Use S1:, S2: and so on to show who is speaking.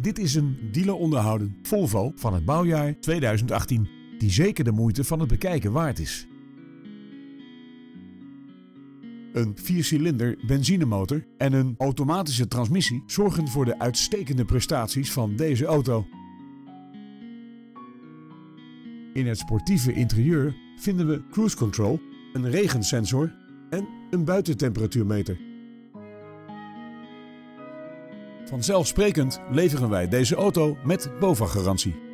S1: Dit is een dealer onderhouden Volvo van het bouwjaar 2018, die zeker de moeite van het bekijken waard is. Een 4-cilinder benzinemotor en een automatische transmissie zorgen voor de uitstekende prestaties van deze auto. In het sportieve interieur vinden we cruise control, een regensensor en een buitentemperatuurmeter. Vanzelfsprekend leveren wij deze auto met BOVAG-garantie.